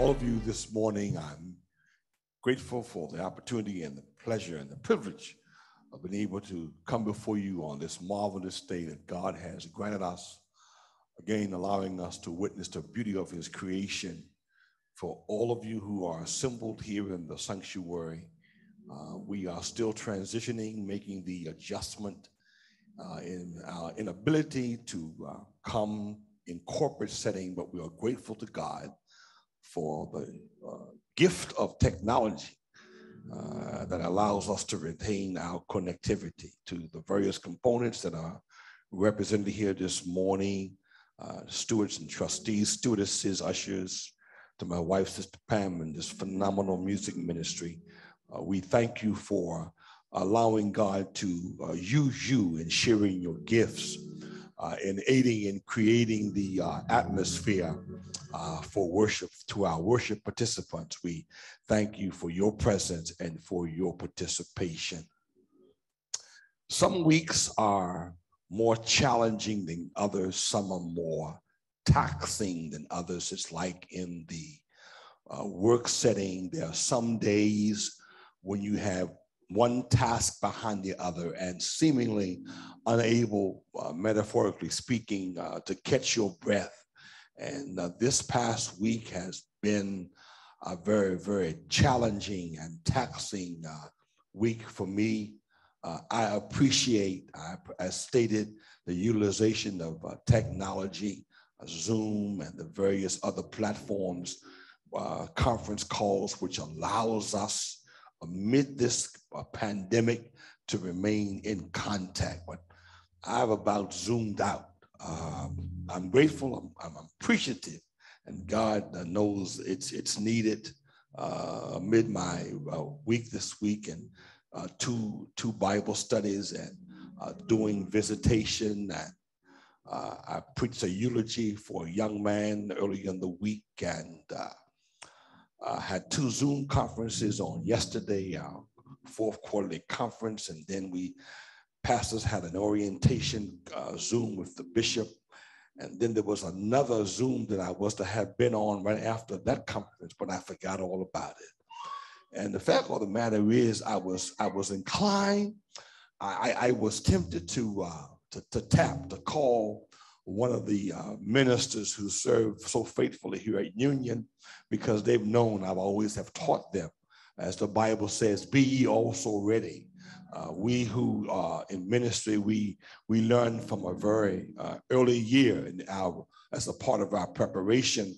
all of you this morning. I'm grateful for the opportunity and the pleasure and the privilege of being able to come before you on this marvelous day that God has granted us. Again, allowing us to witness the beauty of his creation. For all of you who are assembled here in the sanctuary, uh, we are still transitioning, making the adjustment uh, in our inability to uh, come in corporate setting, but we are grateful to God for the uh, gift of technology uh, that allows us to retain our connectivity to the various components that are represented here this morning, uh, stewards and trustees, stewardesses, ushers, to my wife, Sister Pam, and this phenomenal music ministry. Uh, we thank you for allowing God to uh, use you in sharing your gifts, in aiding in creating the uh, atmosphere uh, for worship to our worship participants. We thank you for your presence and for your participation. Some weeks are more challenging than others, some are more taxing than others. It's like in the uh, work setting, there are some days when you have one task behind the other and seemingly unable, uh, metaphorically speaking, uh, to catch your breath. And uh, this past week has been a very, very challenging and taxing uh, week for me. Uh, I appreciate, as stated, the utilization of uh, technology, Zoom, and the various other platforms, conference calls, which allows us amid this uh, pandemic to remain in contact. But I've about zoomed out. Um, I'm grateful. I'm, I'm, appreciative, and God knows it's it's needed. Uh, amid my uh, week this week and uh, two two Bible studies and uh, doing visitation and uh, I preached a eulogy for a young man early in the week and uh, had two Zoom conferences on yesterday, our fourth quarterly conference, and then we pastors had an orientation uh, Zoom with the bishop. And then there was another Zoom that I was to have been on right after that conference, but I forgot all about it. And the fact of the matter is, I was I was inclined, I, I was tempted to, uh, to to tap, to call one of the uh, ministers who served so faithfully here at Union because they've known I've always have taught them. As the Bible says, be ye also ready. Uh, we who are in ministry, we we learn from a very uh, early year in our as a part of our preparation.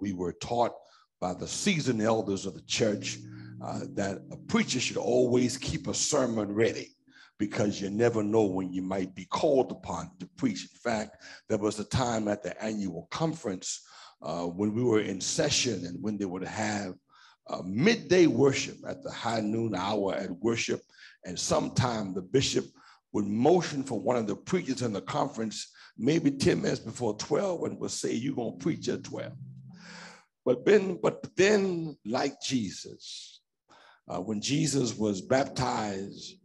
We were taught by the seasoned elders of the church uh, that a preacher should always keep a sermon ready because you never know when you might be called upon to preach. In fact, there was a time at the annual conference uh, when we were in session and when they would have uh, midday worship at the high noon hour at worship. And sometime the bishop would motion for one of the preachers in the conference, maybe 10 minutes before 12, and would say, You're going to preach at 12. But then, but then, like Jesus, uh, when Jesus was baptized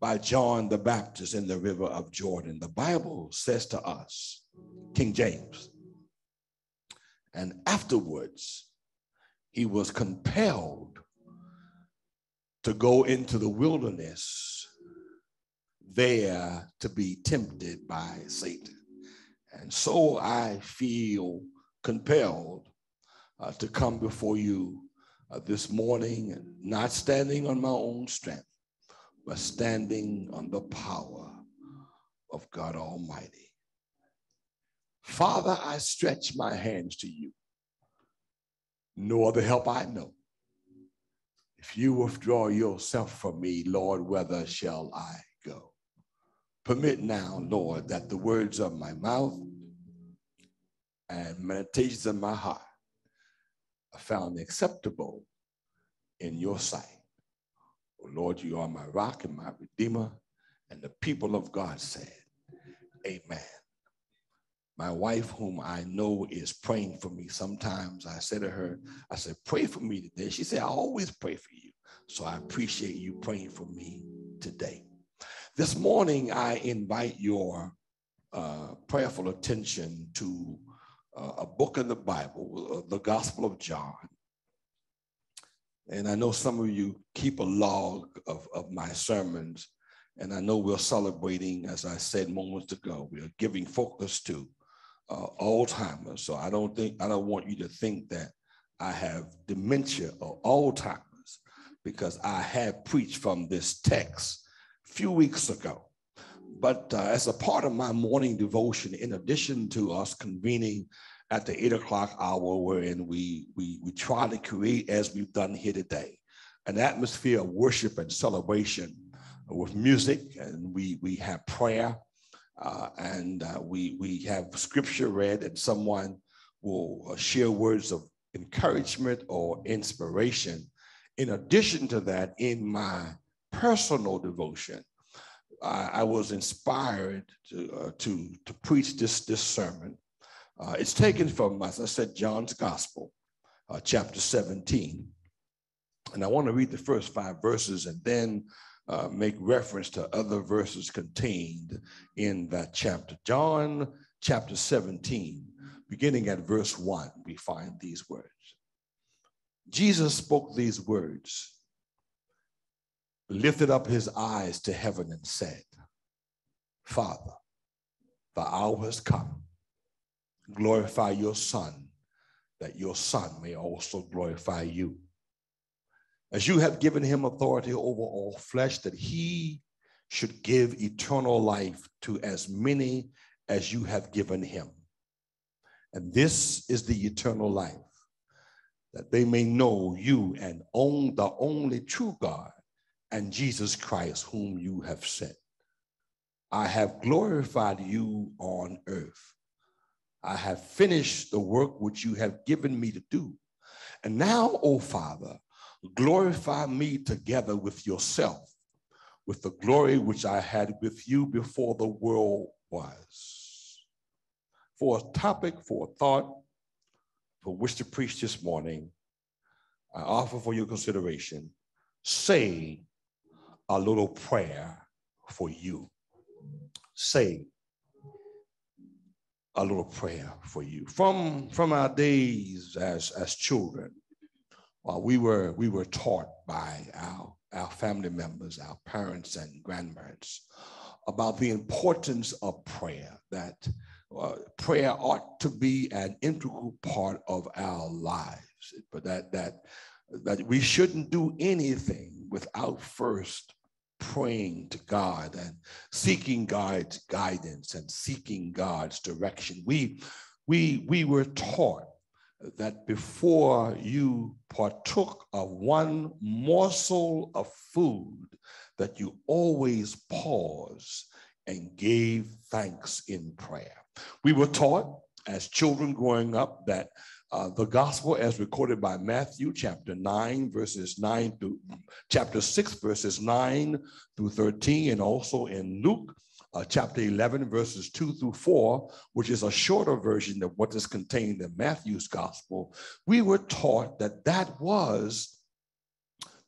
by John the Baptist in the river of Jordan. The Bible says to us, King James, and afterwards he was compelled to go into the wilderness there to be tempted by Satan. And so I feel compelled uh, to come before you uh, this morning not standing on my own strength but standing on the power of God Almighty. Father, I stretch my hands to you. No other help I know. If you withdraw yourself from me, Lord, whither shall I go? Permit now, Lord, that the words of my mouth and meditations of my heart are found acceptable in your sight. Oh Lord, you are my rock and my redeemer. And the people of God said, Amen. My wife, whom I know is praying for me, sometimes I say to her, I said, Pray for me today. She said, I always pray for you. So I appreciate you praying for me today. This morning, I invite your uh, prayerful attention to uh, a book in the Bible, uh, the Gospel of John. And I know some of you keep a log of, of my sermons. And I know we're celebrating, as I said moments ago, we are giving focus to uh, Alzheimer's. So I don't think, I don't want you to think that I have dementia or Alzheimer's because I have preached from this text a few weeks ago. But uh, as a part of my morning devotion, in addition to us convening at the eight o'clock hour, wherein we, we, we try to create, as we've done here today, an atmosphere of worship and celebration with music, and we, we have prayer, uh, and uh, we, we have scripture read, and someone will uh, share words of encouragement or inspiration. In addition to that, in my personal devotion, I, I was inspired to, uh, to, to preach this, this sermon. Uh, it's taken from, as I said, John's Gospel, uh, chapter 17. And I want to read the first five verses and then uh, make reference to other verses contained in that chapter. John chapter 17, beginning at verse 1, we find these words. Jesus spoke these words lifted up his eyes to heaven and said, Father, the hour has come. Glorify your Son, that your Son may also glorify you. As you have given him authority over all flesh, that he should give eternal life to as many as you have given him. And this is the eternal life, that they may know you and own the only true God and Jesus Christ, whom you have sent. I have glorified you on earth. I have finished the work which you have given me to do. And now, O Father, glorify me together with yourself, with the glory which I had with you before the world was. For a topic, for a thought, for which to preach this morning, I offer for your consideration say a little prayer for you. Say a little prayer for you. From, from our days as, as children, uh, we, were, we were taught by our, our family members, our parents and grandparents, about the importance of prayer, that uh, prayer ought to be an integral part of our lives, but that, that, that we shouldn't do anything without first praying to God and seeking God's guidance and seeking God's direction. We, we, we were taught that before you partook of one morsel of food, that you always pause and gave thanks in prayer. We were taught as children growing up that uh, the gospel as recorded by Matthew chapter 9 verses 9 to chapter 6 verses 9 through 13 and also in Luke uh, chapter 11 verses 2 through 4 which is a shorter version of what is contained in Matthew's gospel we were taught that that was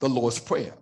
the Lord's prayer.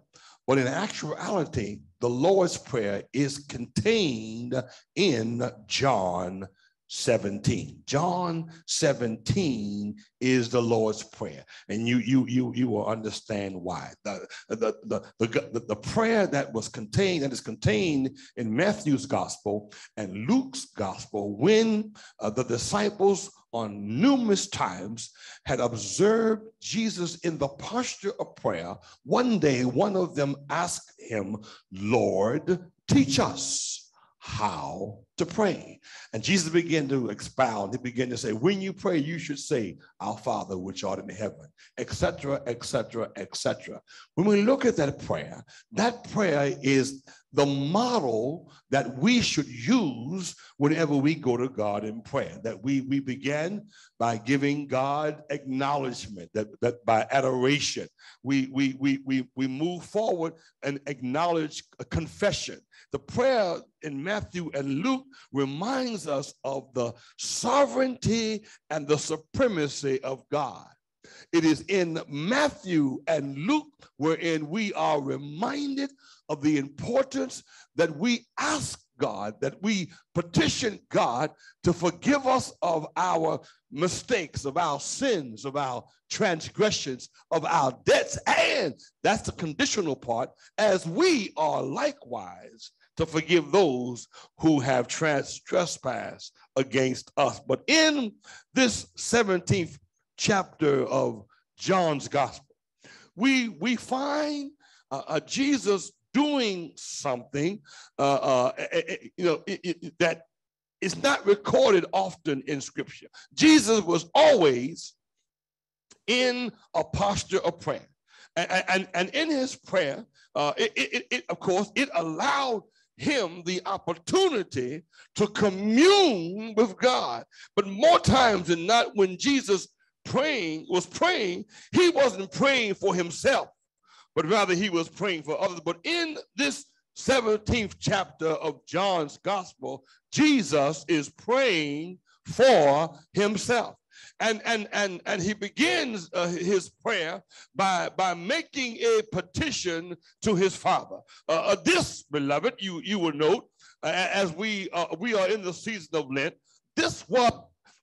But in actuality the Lord's prayer is contained in John 17. John 17 is the Lord's Prayer. And you you you you will understand why. The, the, the, the, the prayer that was contained, that is contained in Matthew's gospel and Luke's gospel, when uh, the disciples on numerous times had observed Jesus in the posture of prayer, one day one of them asked him, Lord, teach us how to pray. And Jesus began to expound. He began to say, when you pray, you should say, Our Father, which art in heaven, etc., etc., etc. When we look at that prayer, that prayer is the model that we should use whenever we go to God in prayer. That we, we begin by giving God acknowledgement, that, that by adoration, we, we, we, we, we move forward and acknowledge a confession. The prayer in Matthew and Luke reminds us of the sovereignty and the supremacy of God. It is in Matthew and Luke wherein we are reminded of the importance that we ask God, that we petition God to forgive us of our mistakes, of our sins, of our transgressions, of our debts. And that's the conditional part, as we are likewise to forgive those who have trespassed against us. But in this 17th chapter of John's gospel, we, we find uh, uh, Jesus doing something, uh, uh, eh, eh, eh, you know, it, it, that is not recorded often in Scripture. Jesus was always in a posture of prayer, and and, and in his prayer, uh, it, it, it, of course, it allowed him the opportunity to commune with God. But more times than not, when Jesus praying was praying, he wasn't praying for himself but rather he was praying for others. But in this 17th chapter of John's gospel, Jesus is praying for himself. And, and, and, and he begins uh, his prayer by, by making a petition to his father. Uh, uh, this, beloved, you, you will note, uh, as we, uh, we are in the season of Lent, this was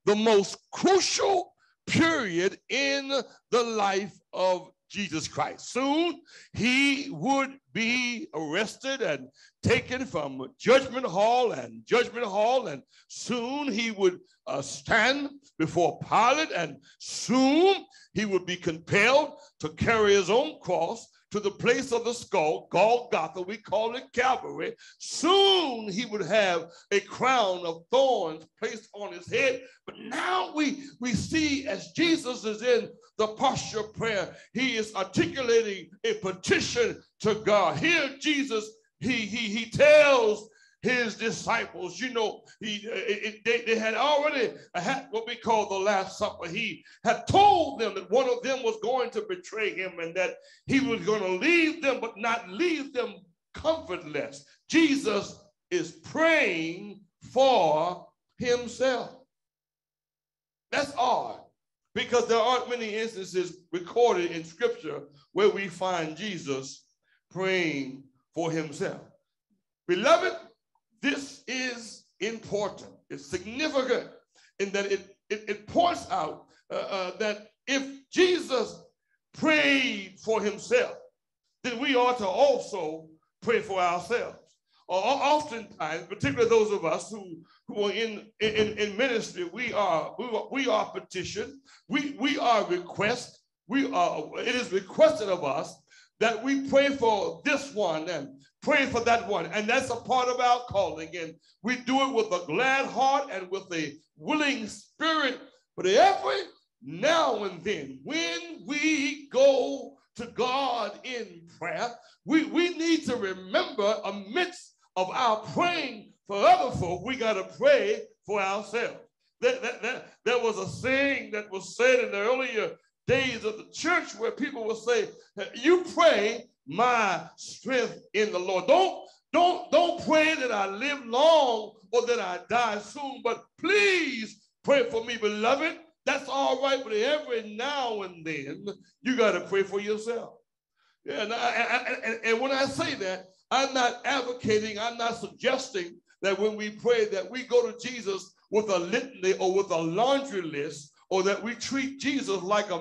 the most crucial period in the life of Jesus Christ. Soon he would be arrested and taken from judgment hall and judgment hall, and soon he would uh, stand before Pilate, and soon he would be compelled to carry his own cross to the place of the skull, Golgotha, we call it Calvary. Soon he would have a crown of thorns placed on his head. But now we, we see as Jesus is in the posture of prayer, he is articulating a petition to God. Here, Jesus, he, he, he tells his disciples. You know, he uh, it, they, they had already had what we call the Last Supper. He had told them that one of them was going to betray him and that he was going to leave them, but not leave them comfortless. Jesus is praying for himself. That's odd because there aren't many instances recorded in scripture where we find Jesus praying for himself. Beloved, this is important. It's significant in that it, it, it points out uh, uh, that if Jesus prayed for himself, then we ought to also pray for ourselves. Uh, oftentimes, particularly those of us who, who are in, in, in ministry, we are, we are, we are petitioned, we, we are request, we are, it is requested of us that we pray for this one and pray for that one. And that's a part of our calling. And we do it with a glad heart and with a willing spirit. But every now and then, when we go to God in prayer, we, we need to remember amidst of our praying for other folk, we got to pray for ourselves. That, that, that, there was a saying that was said in the earlier days of the church where people would say, You pray my strength in the Lord. Don't, don't, don't pray that I live long or that I die soon, but please pray for me, beloved. That's all right, but every now and then you got to pray for yourself. Yeah, and, I, and, and when I say that, I'm not advocating, I'm not suggesting that when we pray that we go to Jesus with a litany or with a laundry list or that we treat Jesus like a,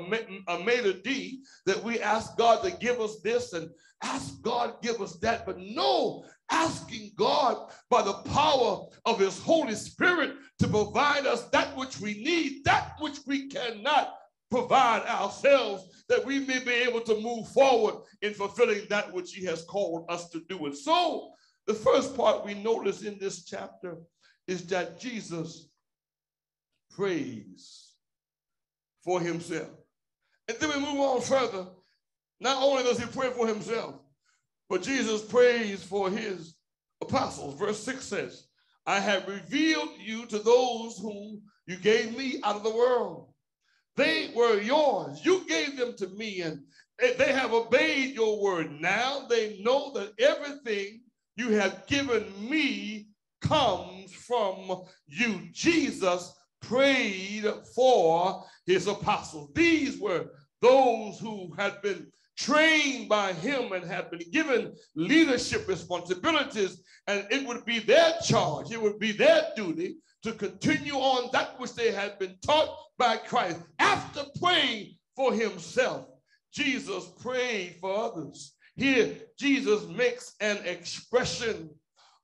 a maitre d, that we ask God to give us this and ask God give us that. But no, asking God by the power of his Holy Spirit to provide us that which we need, that which we cannot provide ourselves, that we may be able to move forward in fulfilling that which he has called us to do. And so the first part we notice in this chapter is that Jesus prays for himself. And then we move on further. Not only does he pray for himself, but Jesus prays for his apostles. Verse 6 says, I have revealed you to those whom you gave me out of the world. They were yours. You gave them to me, and they have obeyed your word. Now they know that everything you have given me comes from you. Jesus prayed for his apostles. These were those who had been trained by him and had been given leadership responsibilities, and it would be their charge, it would be their duty to continue on that which they had been taught by Christ. After praying for himself, Jesus prayed for others. Here, Jesus makes an expression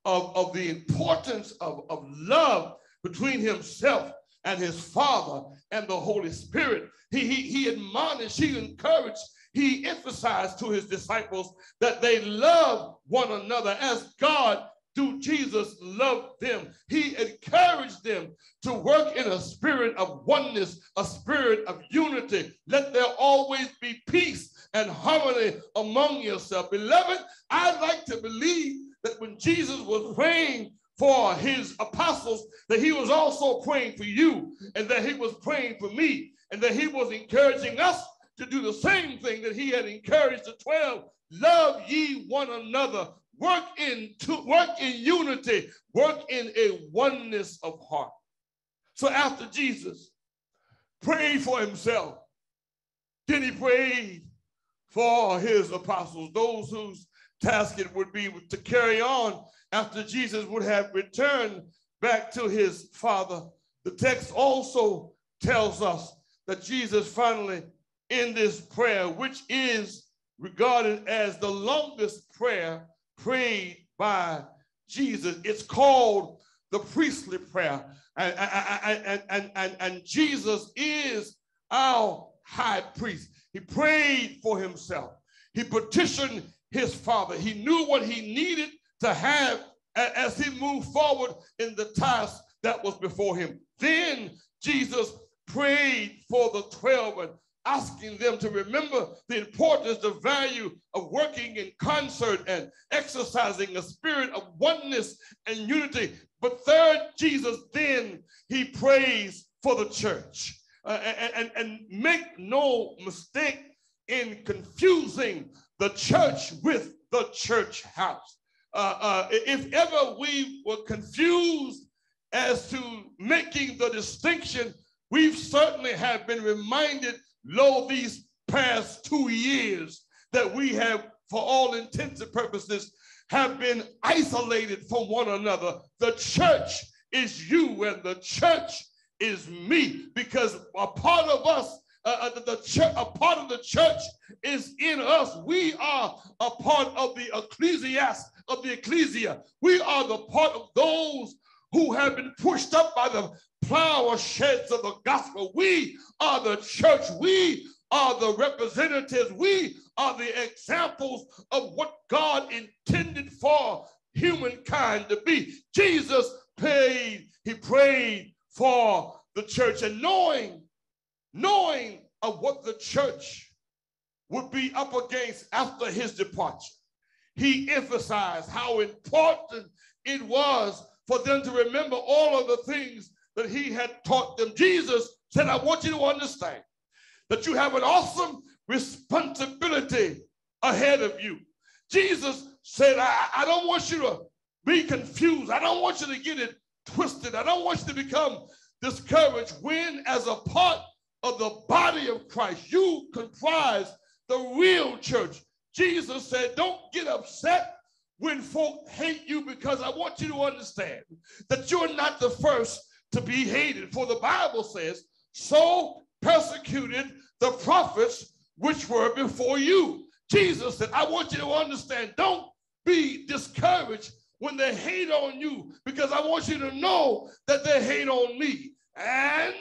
of, of the importance of, of love between himself and his Father and the Holy Spirit. He, he, he admonished, he encouraged, he emphasized to his disciples that they love one another as God through Jesus loved them. He encouraged them to work in a spirit of oneness, a spirit of unity. Let there always be peace and harmony among yourself. Beloved, I'd like to believe that when Jesus was praying for his apostles, that he was also praying for you, and that he was praying for me, and that he was encouraging us to do the same thing that he had encouraged the 12 love ye one another. Work in to, work in unity. Work in a oneness of heart. So after jesus prayed for himself then he prayed for his apostles those whose task it would be to carry on after Jesus would have returned back to his Father. The text also tells us that Jesus finally, in this prayer, which is regarded as the longest prayer prayed by Jesus, it's called the priestly prayer. And, and, and, and, and Jesus is our high priest. He prayed for himself. He petitioned his father. He knew what he needed to have as he moved forward in the task that was before him. Then Jesus prayed for the 12 and asking them to remember the importance, the value of working in concert and exercising a spirit of oneness and unity. But third, Jesus then he prays for the church. Uh, and, and, and make no mistake in confusing the church with the church house. Uh, uh, if ever we were confused as to making the distinction, we've certainly have been reminded, lo, these past two years that we have, for all intents and purposes, have been isolated from one another. The church is you and the church is me because a part of us uh, uh, the, church, a part of the church is in us. We are a part of the ecclesiast, of the ecclesia. We are the part of those who have been pushed up by the flower sheds of the gospel. We are the church. We are the representatives. We are the examples of what God intended for humankind to be. Jesus paid, he prayed for the church and knowing knowing of what the church would be up against after his departure. He emphasized how important it was for them to remember all of the things that he had taught them. Jesus said, I want you to understand that you have an awesome responsibility ahead of you. Jesus said, I, I don't want you to be confused. I don't want you to get it twisted. I don't want you to become discouraged when, as a part of the body of Christ. You comprise the real church. Jesus said, Don't get upset when folk hate you because I want you to understand that you're not the first to be hated. For the Bible says, So persecuted the prophets which were before you. Jesus said, I want you to understand, don't be discouraged when they hate on you because I want you to know that they hate on me. And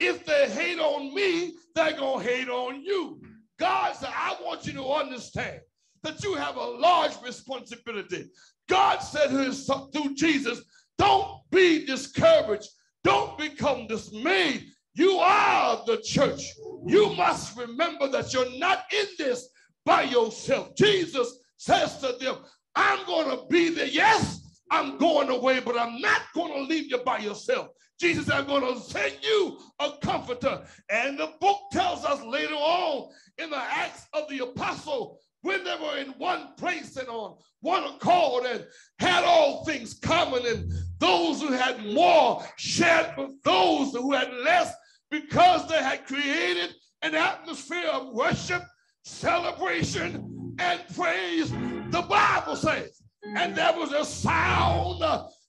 if they hate on me, they're going to hate on you. God said, I want you to understand that you have a large responsibility. God said through Jesus, don't be discouraged. Don't become dismayed. You are the church. You must remember that you're not in this by yourself. Jesus says to them, I'm going to be there. Yes, I'm going away, but I'm not going to leave you by yourself. Jesus I'm going to send you a comforter. And the book tells us later on in the Acts of the Apostle, when they were in one place and on one accord and had all things common, and those who had more shared with those who had less, because they had created an atmosphere of worship, celebration, and praise, the Bible says. And there was a sound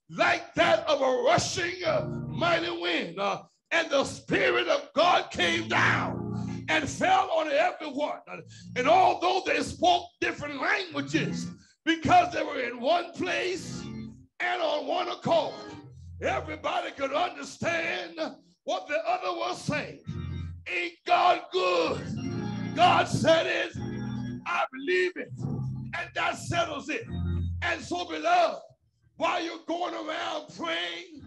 like that of a rushing uh, mighty wind. Uh, and the Spirit of God came down and fell on everyone. And although they spoke different languages, because they were in one place and on one accord, everybody could understand what the other was saying. Ain't God good? God said it. I believe it. And that settles it. And so, beloved, while you're going around praying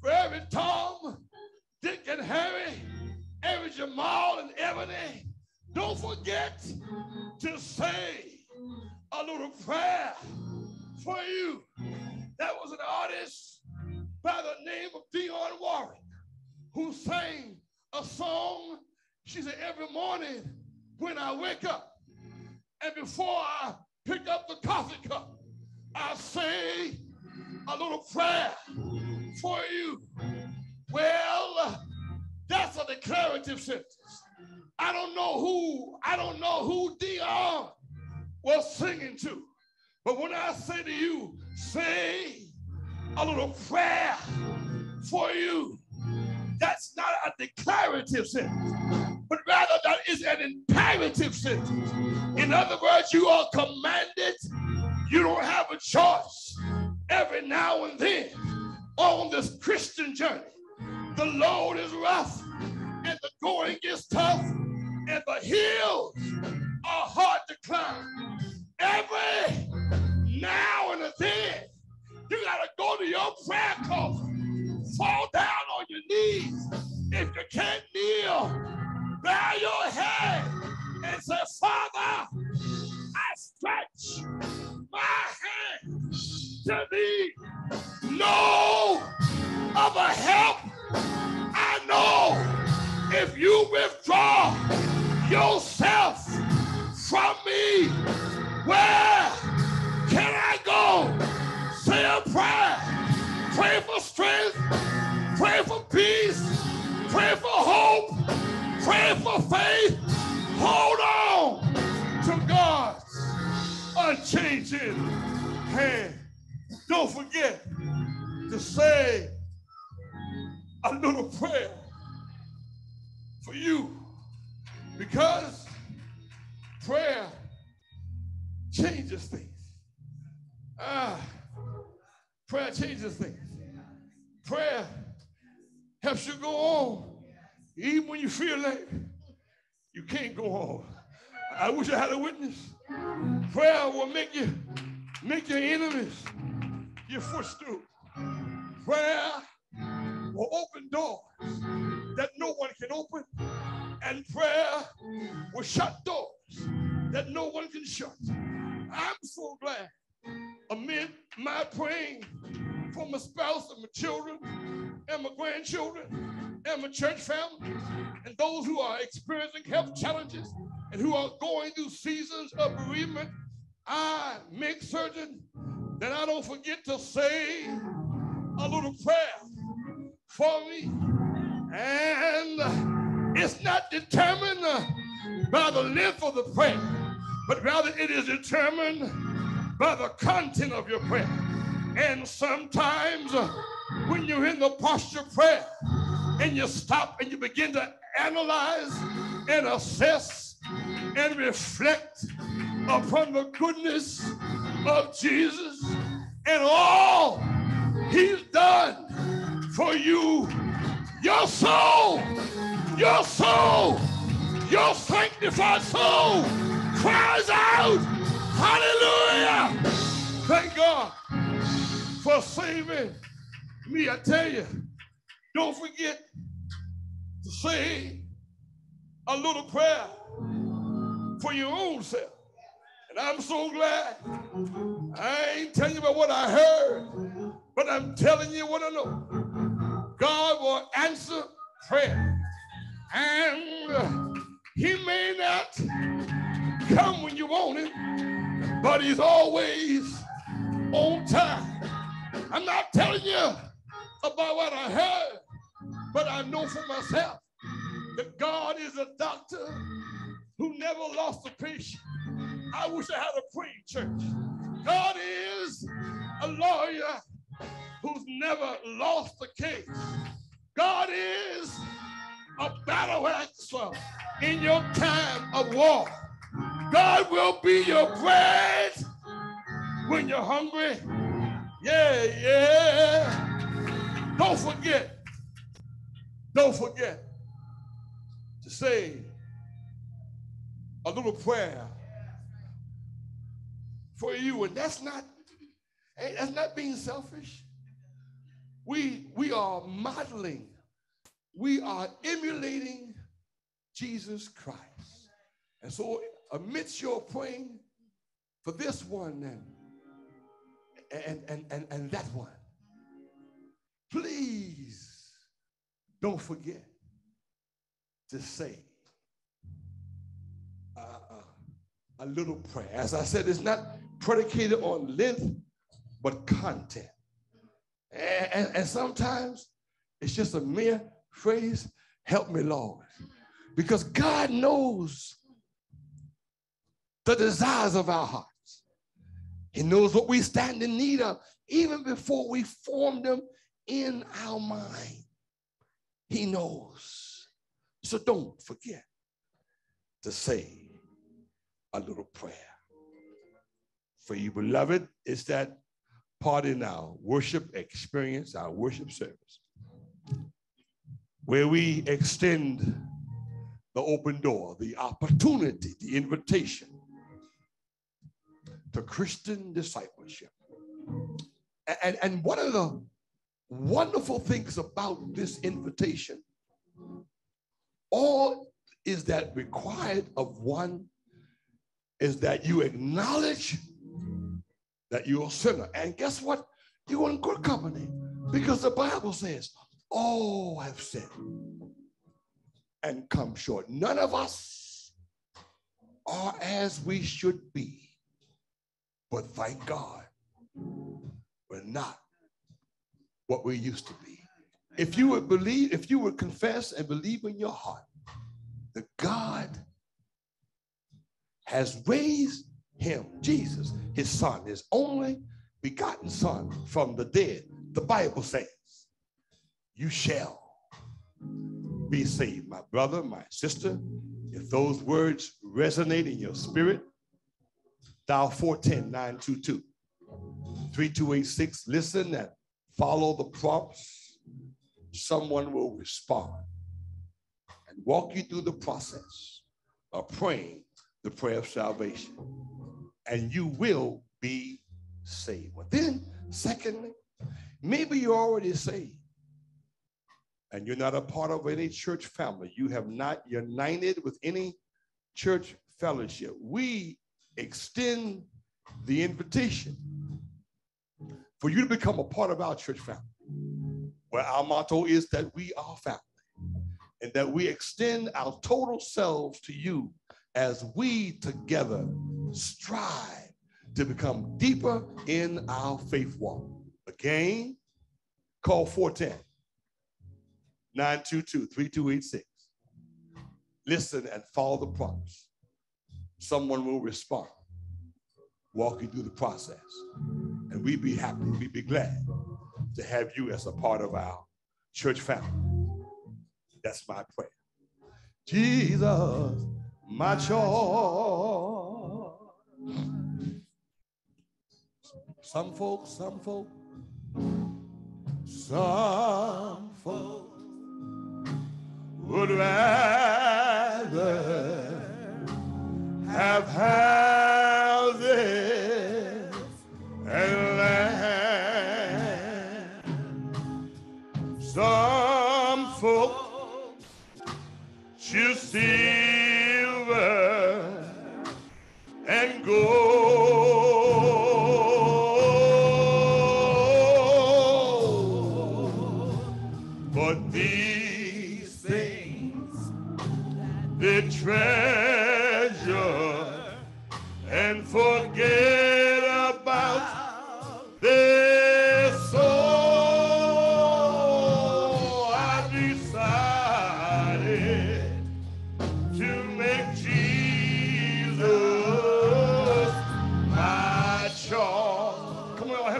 for every Tom, Dick, and Harry, every Jamal and Ebony, don't forget to say a little prayer for you. That was an artist by the name of Dionne Warwick who sang a song. She said, Every morning when I wake up and before I pick up the coffee cup, I say a little prayer for you. Well, that's a declarative sentence. I don't know who, I don't know who Dionne was singing to. But when I say to you, say a little prayer for you, that's not a declarative sentence, but rather that is an imperative sentence. In other words, you are commanded, you don't have a choice. Every now and then on this Christian journey, the load is rough and the going is tough and the hills are hard to climb. Every now and then, you got to go to your prayer closet fall down on your knees. If you can't kneel, bow your head and say, Father, I stretch my hand to thee. No other help I know. If you withdraw yourself from me, where can I go? Say a prayer Pray for strength. Pray for peace. Pray for hope. Pray for faith. Hold on to God's unchanging hand. Don't forget to say a little prayer for you because prayer changes things. Ah, prayer changes things. Prayer helps you go on, even when you feel like you can't go on. I wish I had a witness. Prayer will make you make your enemies your footstool. Prayer will open doors that no one can open, and prayer will shut doors that no one can shut. I'm so glad amid my praying for my spouse and my children and my grandchildren and my church family and those who are experiencing health challenges and who are going through seasons of bereavement, I make certain that I don't forget to say a little prayer for me. And it's not determined by the length of the prayer, but rather it is determined by the content of your prayer. And sometimes uh, when you're in the posture of prayer and you stop and you begin to analyze and assess and reflect upon the goodness of Jesus and all he's done for you, your soul, your soul, your sanctified soul cries out, Hallelujah! Thank God for saving me. I tell you, don't forget to say a little prayer for your own self. And I'm so glad I ain't telling you about what I heard, but I'm telling you what I know. God will answer prayer. And he may not come when you want him, but he's always on time. I'm not telling you about what I heard, but I know for myself that God is a doctor who never lost a patient. I wish I had a praying church. God is a lawyer who's never lost a case. God is a battle axe in your time of war. God will be your bread when you're hungry. Yeah, yeah. Don't forget, don't forget to say a little prayer for you. And that's not, that's not being selfish. We, we are modeling, we are emulating Jesus Christ. And so amidst your praying for this one and, and, and, and, and that one, please don't forget to say uh, uh, a little prayer. As I said, it's not predicated on length, but content. And, and, and sometimes it's just a mere phrase, help me, Lord. Because God knows the desires of our hearts. He knows what we stand in need of even before we form them in our mind. He knows. So don't forget to say a little prayer. For you, beloved, is that part in our worship experience, our worship service, where we extend the open door, the opportunity, the invitation to Christian discipleship. And, and one of the wonderful things about this invitation, all is that required of one is that you acknowledge that you're a sinner. And guess what? You're in good company because the Bible says, all have sinned and come short. None of us are as we should be. But thank God, we're not what we used to be. If you would believe, if you would confess and believe in your heart that God has raised him, Jesus, his son, his only begotten son from the dead, the Bible says, you shall be saved. My brother, my sister, if those words resonate in your spirit, dial 410 922 3286. Listen and follow the prompts. Someone will respond and walk you through the process of praying the prayer of salvation. And you will be saved. But then, secondly, maybe you're already saved and you're not a part of any church family. You have not united with any church fellowship. We extend the invitation for you to become a part of our church family, where our motto is that we are family and that we extend our total selves to you as we together strive to become deeper in our faith walk. Again, call 410 922 3286. Listen and follow the prompts someone will respond, walk you through the process. And we'd be happy, we'd be glad to have you as a part of our church family. That's my prayer. Jesus, my joy. Some folks, some folks, some folks would rather have houses and land. Some folks choose silver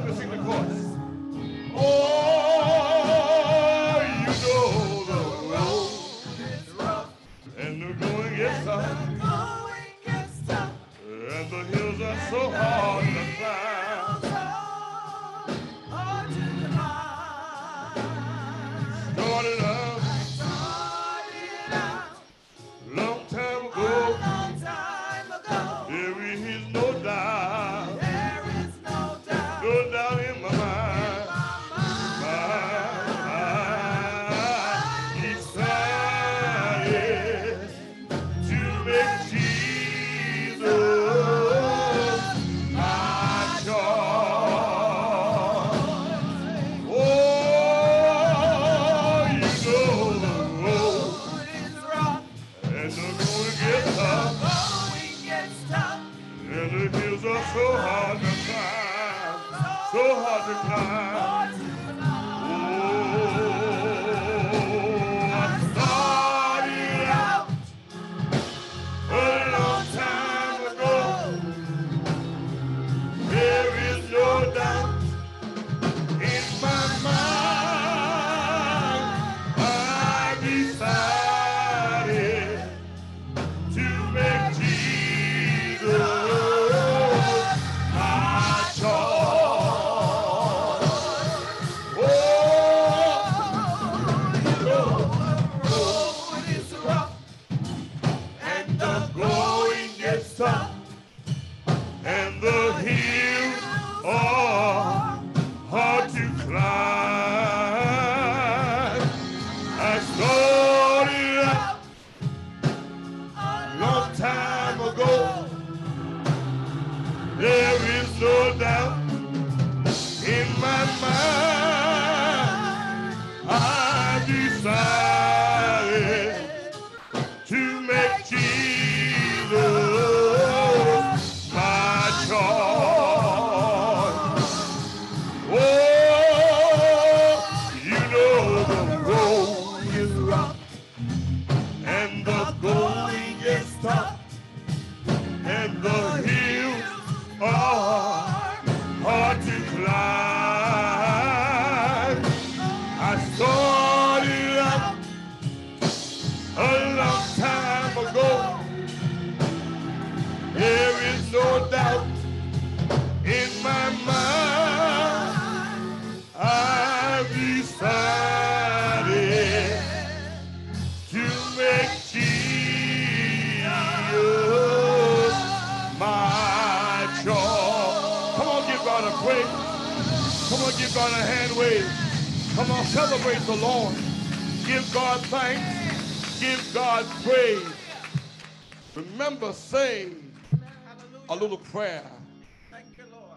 specific voice.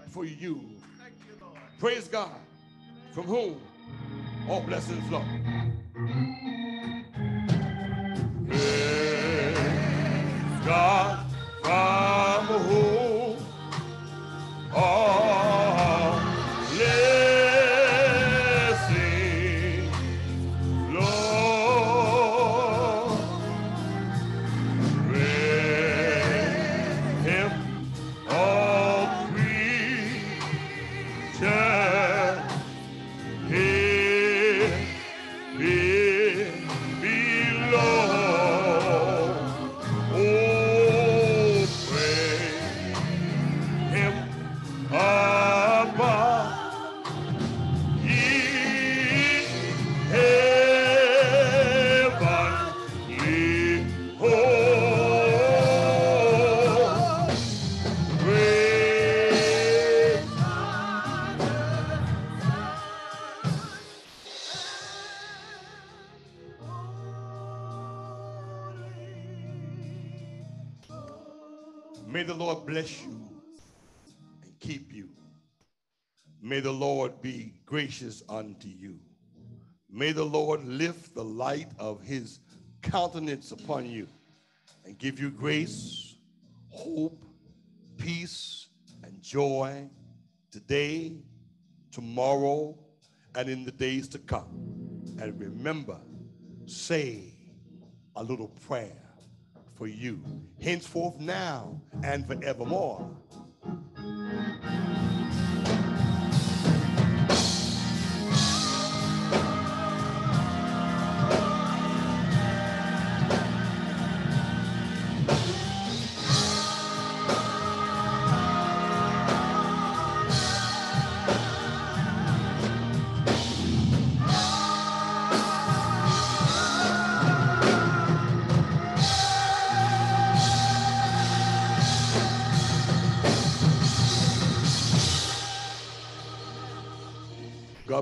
For you. Praise God. From whom all blessings flow. Lord bless you and keep you. May the Lord be gracious unto you. May the Lord lift the light of his countenance upon you and give you grace, hope, peace, and joy today, tomorrow, and in the days to come. And remember, say a little prayer for you, henceforth now and forevermore.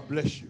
Bless you.